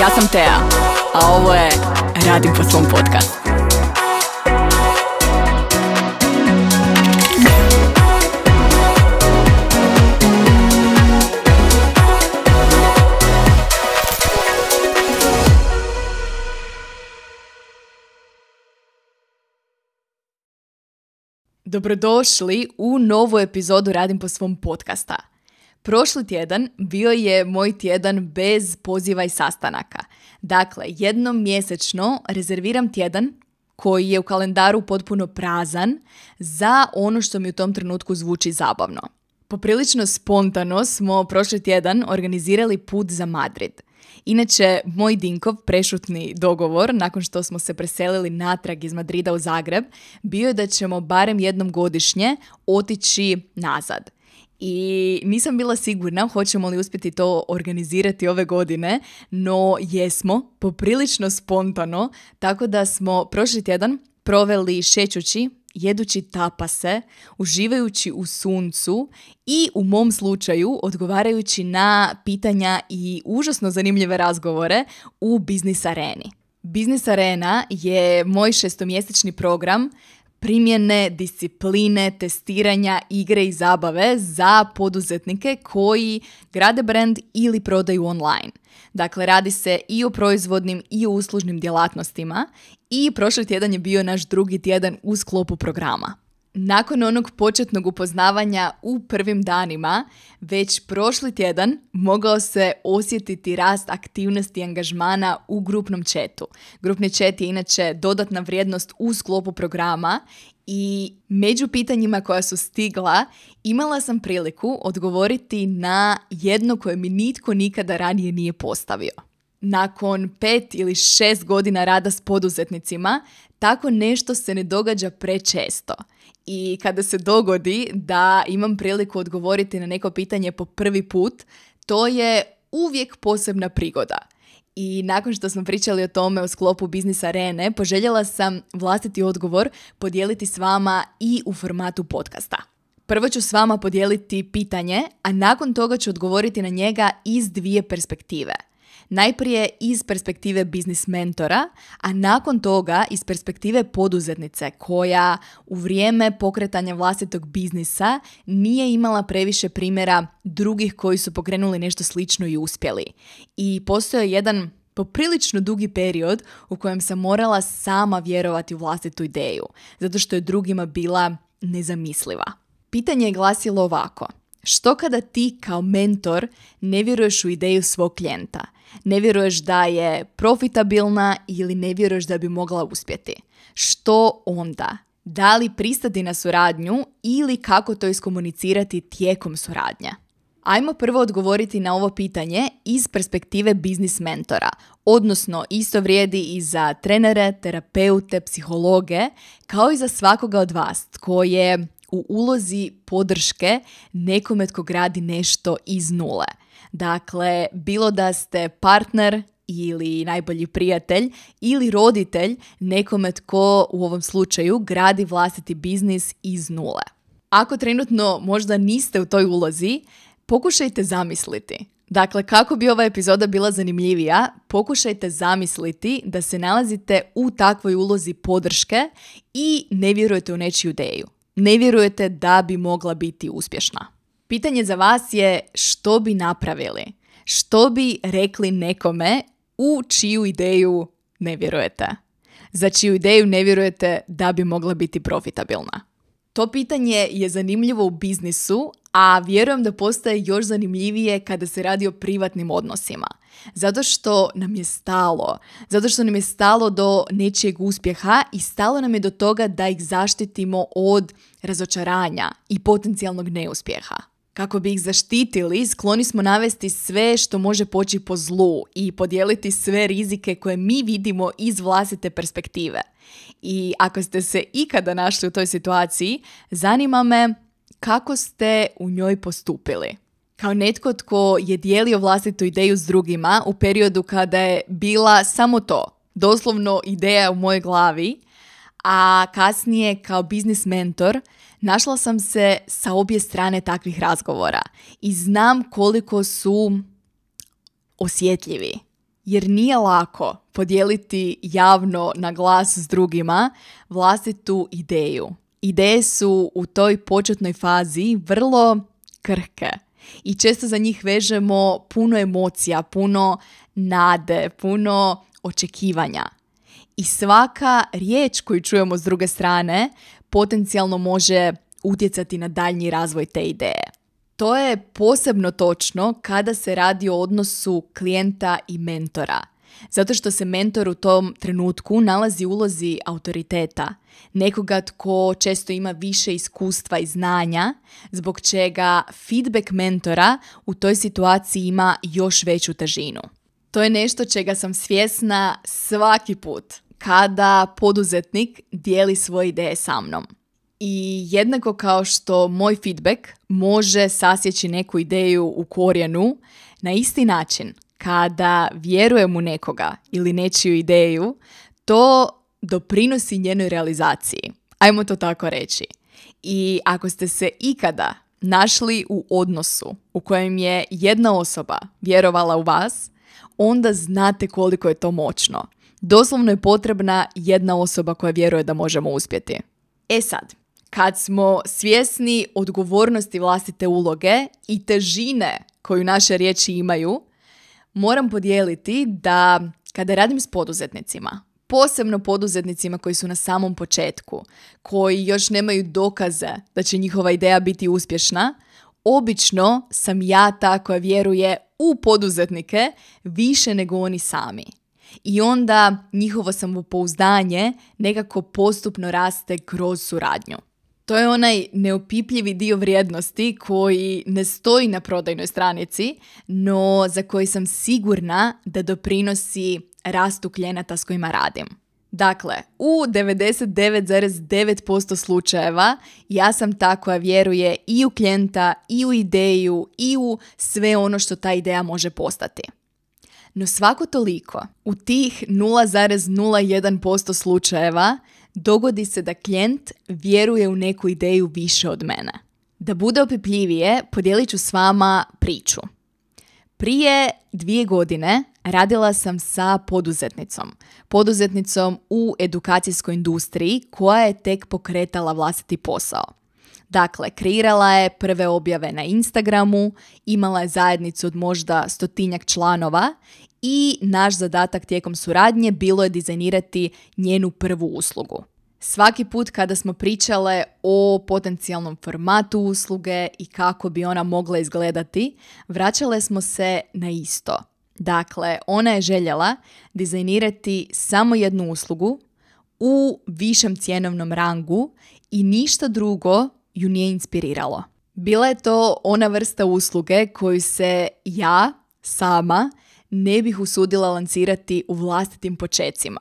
Ja sam Tea, a ovo je Radim po svom podcastu. Dobrodošli u novu epizodu Radim po svom podcasta. Prošli tjedan bio je moj tjedan bez poziva i sastanaka. Dakle, jednom mjesečno rezerviram tjedan koji je u kalendaru potpuno prazan za ono što mi u tom trenutku zvuči zabavno. Poprilično spontano smo prošli tjedan organizirali put za Madrid. Inače, moj Dinkov prešutni dogovor, nakon što smo se preselili natrag iz Madrida u Zagreb, bio je da ćemo barem jednom godišnje otići nazad i nisam bila sigurna hoćemo li uspjeti to organizirati ove godine, no jesmo, poprilično spontano, tako da smo prošli tjedan proveli šećući, jedući tapase, uživajući u suncu i u mom slučaju odgovarajući na pitanja i užasno zanimljive razgovore u Biznis Areni. Biznis Arena je moj šestomjesečni program primjene, discipline, testiranja, igre i zabave za poduzetnike koji grade brand ili prodaju online. Dakle, radi se i o proizvodnim i o uslužnim djelatnostima i prošli tjedan je bio naš drugi tjedan u sklopu programa. Nakon onog početnog upoznavanja u prvim danima, već prošli tjedan mogao se osjetiti rast aktivnosti i angažmana u grupnom četu. Grupni čet je inače dodatna vrijednost u sklopu programa i među pitanjima koja su stigla imala sam priliku odgovoriti na jedno koje mi nitko nikada ranije nije postavio. Nakon pet ili šest godina rada s poduzetnicima, tako nešto se ne događa prečesto – i kada se dogodi da imam priliku odgovoriti na neko pitanje po prvi put, to je uvijek posebna prigoda. I nakon što smo pričali o tome u sklopu Biznis Arene, poželjela sam vlastiti odgovor podijeliti s vama i u formatu podcasta. Prvo ću s vama podijeliti pitanje, a nakon toga ću odgovoriti na njega iz dvije perspektive – Najprije iz perspektive biznis mentora, a nakon toga iz perspektive poduzetnice koja u vrijeme pokretanja vlastitog biznisa nije imala previše primjera drugih koji su pokrenuli nešto slično i uspjeli. I postoje jedan poprilično dugi period u kojem sam morala sama vjerovati u vlastitu ideju, zato što je drugima bila nezamisliva. Pitanje je glasilo ovako. Što kada ti kao mentor ne vjeruješ u ideju svog klijenta? Ne vjeruješ da je profitabilna ili ne vjeruješ da bi mogla uspjeti? Što onda? Da li pristati na suradnju ili kako to iskomunicirati tijekom suradnje? Ajmo prvo odgovoriti na ovo pitanje iz perspektive biznis mentora, odnosno isto vrijedi i za trenere, terapeute, psihologe, kao i za svakoga od vas tko je u ulozi podrške nekome tko gradi nešto iz nule. Dakle, bilo da ste partner ili najbolji prijatelj ili roditelj nekome tko u ovom slučaju gradi vlastiti biznis iz nule. Ako trenutno možda niste u toj ulozi, pokušajte zamisliti. Dakle, kako bi ova epizoda bila zanimljivija, pokušajte zamisliti da se nalazite u takvoj ulozi podrške i ne vjerujete u nečiju ideju ne vjerujete da bi mogla biti uspješna. Pitanje za vas je što bi napravili? Što bi rekli nekome u čiju ideju ne vjerujete? Za čiju ideju ne vjerujete da bi mogla biti profitabilna? To pitanje je zanimljivo u biznisu, a vjerujem da postaje još zanimljivije kada se radi o privatnim odnosima. Zato što nam je stalo, zato što nam je stalo do nečijeg uspjeha i stalo nam je do toga da ih zaštitimo od razočaranja i potencijalnog neuspjeha. Kako bi ih zaštitili, skloni smo navesti sve što može poći po zlu i podijeliti sve rizike koje mi vidimo iz vlastite perspektive. I ako ste se ikada našli u toj situaciji, zanima me kako ste u njoj postupili. Kao netko tko je dijelio vlastitu ideju s drugima u periodu kada je bila samo to, doslovno ideja u mojoj glavi, a kasnije kao biznis mentor našla sam se sa obje strane takvih razgovora i znam koliko su osjetljivi jer nije lako podijeliti javno na glas s drugima vlastitu ideju. Ideje su u toj početnoj fazi vrlo krhke i često za njih vežemo puno emocija, puno nade, puno očekivanja. I svaka riječ koju čujemo s druge strane potencijalno može utjecati na daljnji razvoj te ideje. To je posebno točno kada se radi o odnosu klijenta i mentora. Zato što se mentor u tom trenutku nalazi u ulozi autoriteta, nekoga tko često ima više iskustva i znanja, zbog čega feedback mentora u toj situaciji ima još veću težinu. To je nešto čega sam svjesna svaki put kada poduzetnik dijeli svoje ideje sa mnom. I jednako kao što moj feedback može sasjeći neku ideju u korijenu, na isti način kada vjerujem u nekoga ili nečiju ideju, to doprinosi njenoj realizaciji. Ajmo to tako reći. I ako ste se ikada našli u odnosu u kojem je jedna osoba vjerovala u vas, onda znate koliko je to moćno. Doslovno je potrebna jedna osoba koja vjeruje da možemo uspjeti. E sad, kad smo svjesni odgovornosti vlastite uloge i težine koju naše riječi imaju, moram podijeliti da kada radim s poduzetnicima, posebno poduzetnicima koji su na samom početku, koji još nemaju dokaze da će njihova ideja biti uspješna, obično sam ja ta koja vjeruje u poduzetnike više nego oni sami. I onda njihovo samopouzdanje nekako postupno raste kroz suradnju. To je onaj neopipljivi dio vrijednosti koji ne stoji na prodajnoj stranici, no za koji sam sigurna da doprinosi rastu klijenata s kojima radim. Dakle, u 99,9% slučajeva ja sam ta koja vjeruje i u klijenta, i u ideju, i u sve ono što ta ideja može postati. No svako toliko, u tih 0,01% slučajeva dogodi se da klijent vjeruje u neku ideju više od mene. Da bude opipljivije, podijelit ću s vama priču. Prije dvije godine radila sam sa poduzetnicom. Poduzetnicom u edukacijskoj industriji koja je tek pokretala vlastiti posao. Dakle, kreirala je prve objave na Instagramu, imala je zajednicu od možda stotinjak članova i naš zadatak tijekom suradnje bilo je dizajnirati njenu prvu uslugu. Svaki put kada smo pričale o potencijalnom formatu usluge i kako bi ona mogla izgledati, vraćale smo se na isto. Dakle, ona je željela dizajnirati samo jednu uslugu u višem cjenovnom rangu i ništa drugo ju nije inspiriralo. Bila je to ona vrsta usluge koju se ja sama ne bih usudila lancirati u vlastitim počecima.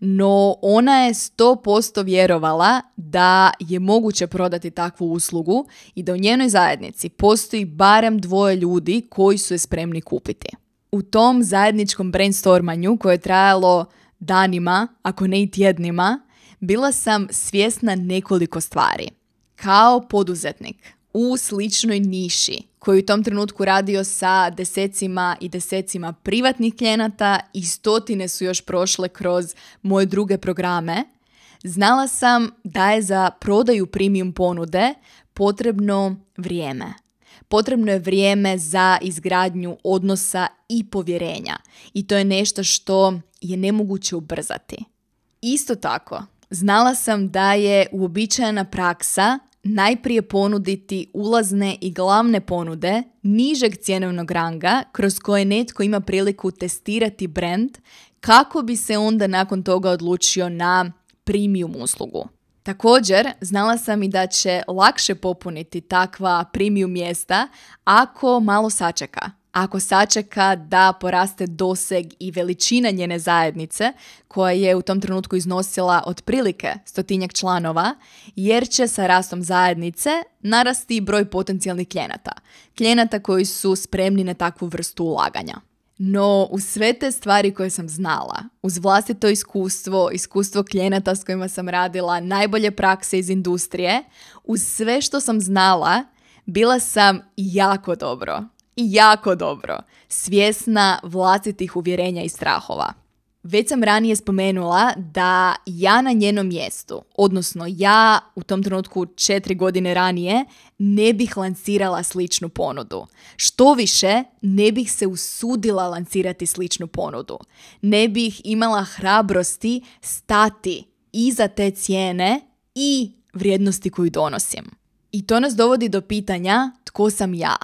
No ona je 100% vjerovala da je moguće prodati takvu uslugu i da u njenoj zajednici postoji barem dvoje ljudi koji su je spremni kupiti. U tom zajedničkom brainstormanju koje je trajalo danima, ako ne i tjednima, bila sam svjesna nekoliko stvari. Kao poduzetnik u sličnoj niši koji u tom trenutku radio sa desecima i desecima privatnih klijenata i stotine su još prošle kroz moje druge programe, znala sam da je za prodaju premium ponude potrebno vrijeme. Potrebno je vrijeme za izgradnju odnosa i povjerenja i to je nešto što je nemoguće ubrzati. Isto tako, znala sam da je uobičajena praksa najprije ponuditi ulazne i glavne ponude nižeg cjenovnog ranga kroz koje netko ima priliku testirati brand kako bi se onda nakon toga odlučio na premium uslugu. Također, znala sam i da će lakše popuniti takva premium mjesta ako malo sačeka, ako sačeka da poraste doseg i veličina njene zajednice, koja je u tom trenutku iznosila otprilike stotinjak članova, jer će sa rastom zajednice narasti broj potencijalnih klijenata. Klijenata koji su spremni na takvu vrstu ulaganja. No, uz sve te stvari koje sam znala, uz vlastito iskustvo, iskustvo klijenata s kojima sam radila, najbolje prakse iz industrije, uz sve što sam znala, bila sam jako dobro I jako dobro. Svjesna vlastitih uvjerenja i strahova. Već sam ranije spomenula da ja na njenom mjestu, odnosno ja u tom trenutku četiri godine ranije, ne bih lancirala sličnu ponudu. Što više, ne bih se usudila lancirati sličnu ponudu. Ne bih imala hrabrosti stati iza te cijene i vrijednosti koju donosim. I to nas dovodi do pitanja tko sam ja.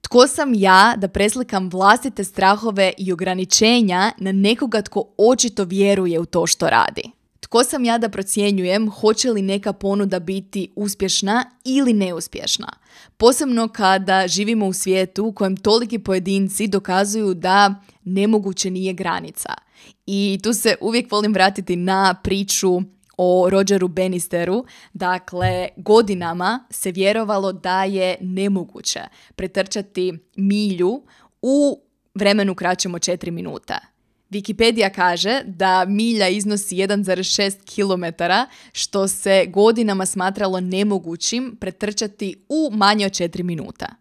Tko sam ja da preslikam vlastite strahove i ograničenja na nekoga tko očito vjeruje u to što radi? Tko sam ja da procjenjujem hoće li neka ponuda biti uspješna ili neuspješna? Posebno kada živimo u svijetu u kojem toliki pojedinci dokazuju da nemoguće nije granica. I tu se uvijek volim vratiti na priču o Rogeru Benisteru, dakle godinama se vjerovalo da je nemoguće pretrčati milju u vremenu kraćem od 4 minuta. Wikipedia kaže da milja iznosi 1,6 km, što se godinama smatralo nemogućim pretrčati u manje od 4 minuta.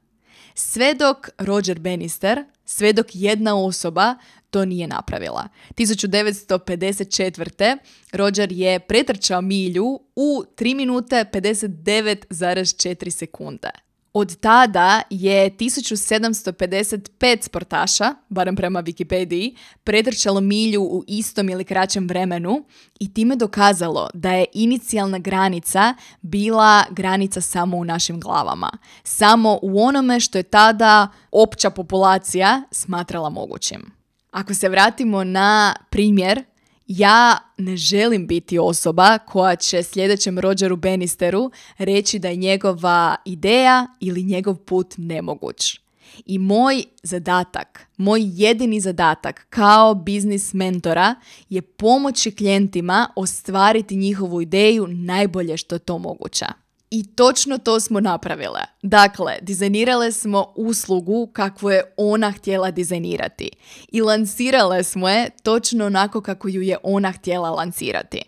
Sve dok Roger Bannister, sve dok jedna osoba to nije napravila. 1954. Roger je pretrčao milju u 3 minute 59,4 sekunde. Od tada je 1755 sportaša, barem prema Wikipediji, pretrčalo milju u istom ili kraćem vremenu i time dokazalo da je inicijalna granica bila granica samo u našim glavama. Samo u onome što je tada opća populacija smatrala mogućim. Ako se vratimo na primjer, ja ne želim biti osoba koja će sljedećem Rogeru Bannisteru reći da je njegova ideja ili njegov put nemoguć. I moj zadatak, moj jedini zadatak kao biznis mentora je pomoći klijentima ostvariti njihovu ideju najbolje što je to moguće. I točno to smo napravile. Dakle, dizajnirale smo uslugu kakvu je ona htjela dizajnirati. I lansirale smo je točno onako kako ju je ona htjela lancirati.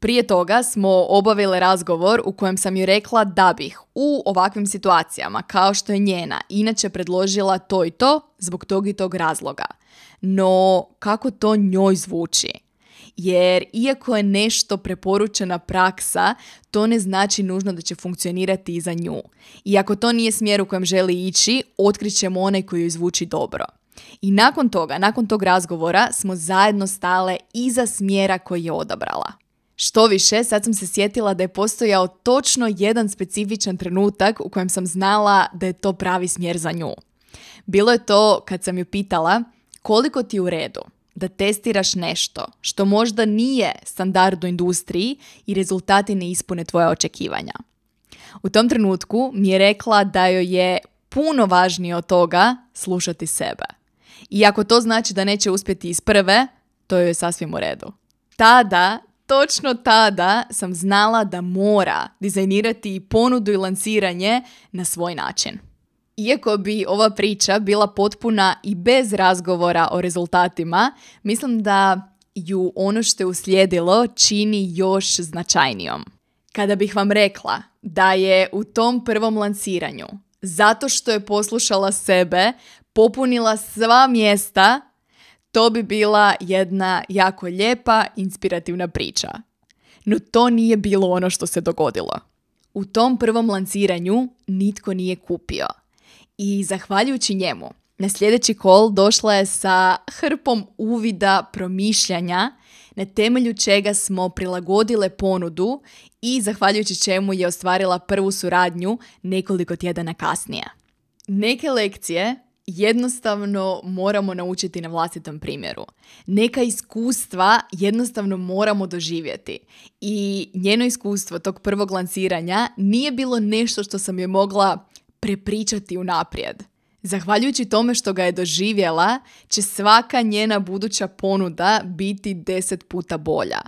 Prije toga smo obavile razgovor u kojem sam ju rekla da bih u ovakvim situacijama, kao što je njena, inače predložila to i to zbog tog i tog razloga. No, kako to njoj zvuči? Jer iako je nešto preporučena praksa, to ne znači nužno da će funkcionirati i za nju. I ako to nije smjer u kojem želi ići, otkrićemo onaj koji joj zvuči dobro. I nakon toga, nakon tog razgovora, smo zajedno stale iza smjera koji je odabrala. Što više, sad sam se sjetila da je postojao točno jedan specifičan trenutak u kojem sam znala da je to pravi smjer za nju. Bilo je to kad sam ju pitala koliko ti je u redu, da testiraš nešto što možda nije standard u industriji i rezultati ne ispune tvoje očekivanja. U tom trenutku mi je rekla da joj je puno važnije od toga slušati sebe. I ako to znači da neće uspjeti iz prve, to joj je sasvim u redu. Tada, točno tada sam znala da mora dizajnirati ponudu i lanciranje na svoj način. Iako bi ova priča bila potpuna i bez razgovora o rezultatima, mislim da ju ono što je uslijedilo čini još značajnijom. Kada bih vam rekla da je u tom prvom lanciranju, zato što je poslušala sebe, popunila sva mjesta, to bi bila jedna jako lijepa, inspirativna priča. No to nije bilo ono što se dogodilo. U tom prvom lanciranju nitko nije kupio i zahvaljujući njemu na sljedeći kol došla je sa hrpom uvida promišljanja na temelju čega smo prilagodile ponudu i zahvaljujući čemu je ostvarila prvu suradnju nekoliko tjedana kasnije. Neke lekcije jednostavno moramo naučiti na vlastitom primjeru. Neka iskustva jednostavno moramo doživjeti. I njeno iskustvo tog prvog lanciranja nije bilo nešto što sam joj mogla prepričati unaprijed. Zahvaljujući tome što ga je doživjela, će svaka njena buduća ponuda biti deset puta bolja.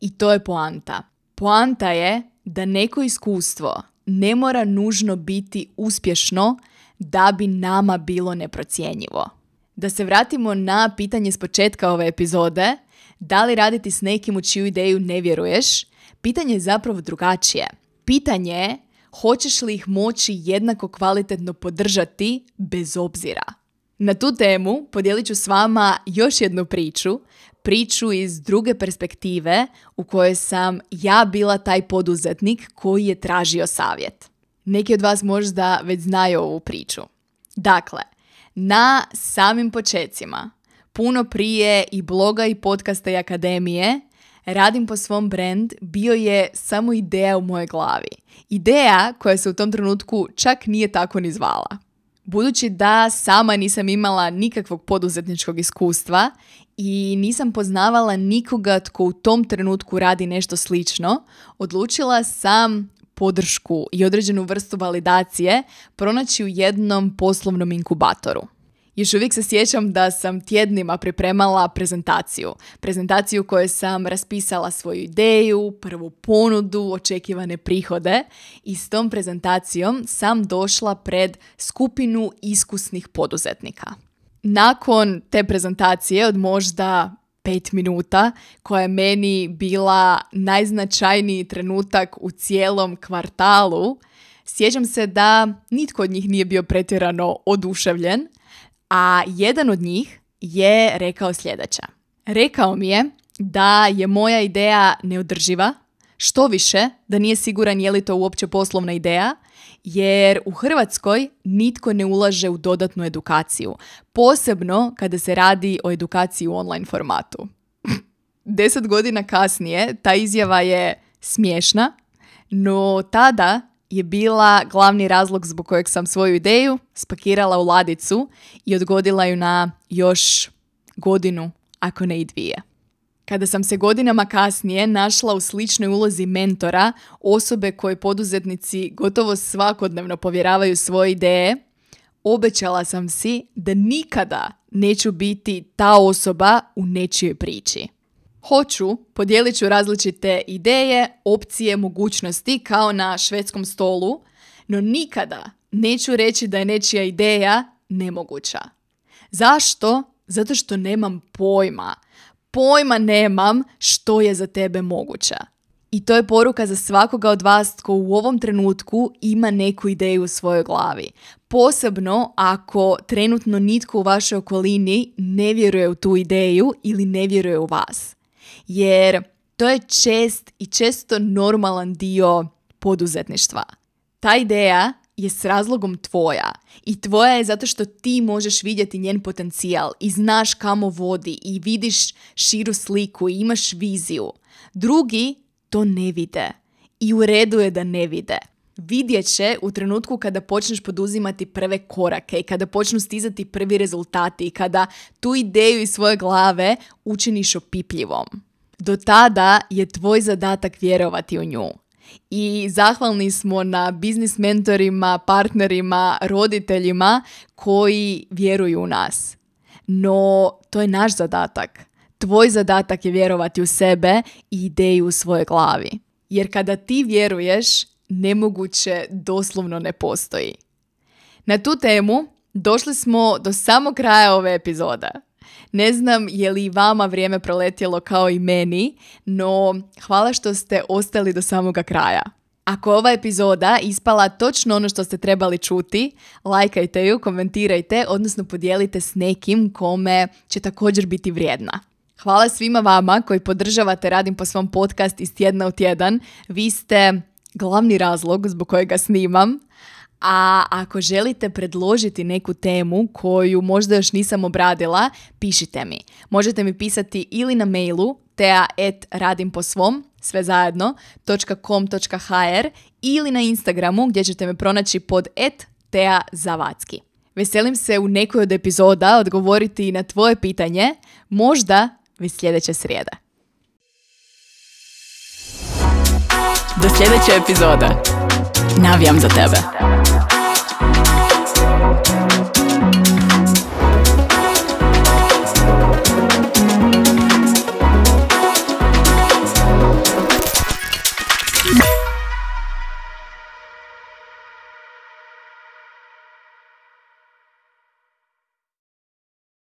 I to je poanta. Poanta je da neko iskustvo ne mora nužno biti uspješno da bi nama bilo neprocjenjivo. Da se vratimo na pitanje s početka ove epizode, da li raditi s nekim u čiju ideju ne vjeruješ, pitanje je zapravo drugačije. Pitanje je hoćeš li ih moći jednako kvalitetno podržati bez obzira? Na tu temu podijelit ću s vama još jednu priču, priču iz druge perspektive u kojoj sam ja bila taj poduzetnik koji je tražio savjet. Neki od vas možda već znaju ovu priču. Dakle, na samim počecima, puno prije i bloga i podcasta i akademije, radim po svom brand bio je samo ideja u mojoj glavi. Ideja koja se u tom trenutku čak nije tako ni zvala. Budući da sama nisam imala nikakvog poduzetničkog iskustva i nisam poznavala nikoga tko u tom trenutku radi nešto slično, odlučila sam podršku i određenu vrstu validacije pronaći u jednom poslovnom inkubatoru. Još uvijek se sjećam da sam tjednima pripremala prezentaciju. Prezentaciju kojoj sam raspisala svoju ideju, prvu ponudu, očekivane prihode i s tom prezentacijom sam došla pred skupinu iskusnih poduzetnika. Nakon te prezentacije od možda pet minuta, koja je meni bila najznačajniji trenutak u cijelom kvartalu, sjećam se da nitko od njih nije bio pretjerano oduševljen, a jedan od njih je rekao sljedeće. Rekao mi je da je moja ideja neodrživa, što više da nije siguran je li to uopće poslovna ideja, jer u Hrvatskoj nitko ne ulaže u dodatnu edukaciju, posebno kada se radi o edukaciji u online formatu. Deset godina kasnije ta izjava je smiješna, no tada je bila glavni razlog zbog kojeg sam svoju ideju spakirala u ladicu i odgodila ju na još godinu, ako ne i dvije. Kada sam se godinama kasnije našla u sličnoj ulozi mentora, osobe koje poduzetnici gotovo svakodnevno povjeravaju svoje ideje, obećala sam si da nikada neću biti ta osoba u nečijoj priči. Hoću, podijelit ću različite ideje, opcije, mogućnosti kao na švedskom stolu, no nikada neću reći da je nečija ideja nemoguća. Zašto? Zato što nemam pojma. Pojma nemam što je za tebe moguća. I to je poruka za svakoga od vas tko u ovom trenutku ima neku ideju u svojoj glavi. Posebno ako trenutno nitko u vašoj okolini ne vjeruje u tu ideju ili ne vjeruje u vas jer to je čest i često normalan dio poduzetništva. Ta ideja je s razlogom tvoja i tvoja je zato što ti možeš vidjeti njen potencijal i znaš kamo vodi i vidiš širu sliku i imaš viziju. Drugi to ne vide i u redu je da ne vide. Vidjet će u trenutku kada počneš poduzimati prve korake i kada počnu stizati prvi rezultati i kada tu ideju iz svoje glave učiniš opipljivom. Do tada je tvoj zadatak vjerovati u nju. I zahvalni smo na biznis mentorima, partnerima, roditeljima koji vjeruju u nas. No, to je naš zadatak. Tvoj zadatak je vjerovati u sebe i ideju u svojoj glavi. Jer kada ti vjeruješ, nemoguće doslovno ne postoji. Na tu temu došli smo do samog kraja ove epizode. Ne znam je li vama vrijeme proletjelo kao i meni, no hvala što ste ostali do samoga kraja. Ako ova epizoda ispala točno ono što ste trebali čuti, lajkajte ju, komentirajte, odnosno podijelite s nekim kome će također biti vrijedna. Hvala svima vama koji podržavate Radim po svom podcast iz tjedna u tjedan. Vi ste glavni razlog zbog kojega snimam. A ako želite predložiti neku temu koju možda još nisam obradila, pišite mi. Možete mi pisati ili na mailu tea.radimposvom, sve zajedno, .com.hr ili na Instagramu gdje ćete me pronaći pod et teazavacki. Veselim se u nekoj od epizoda odgovoriti na tvoje pitanje, možda već sljedeće srijede. Do sljedeće epizode. Navijam za tebe.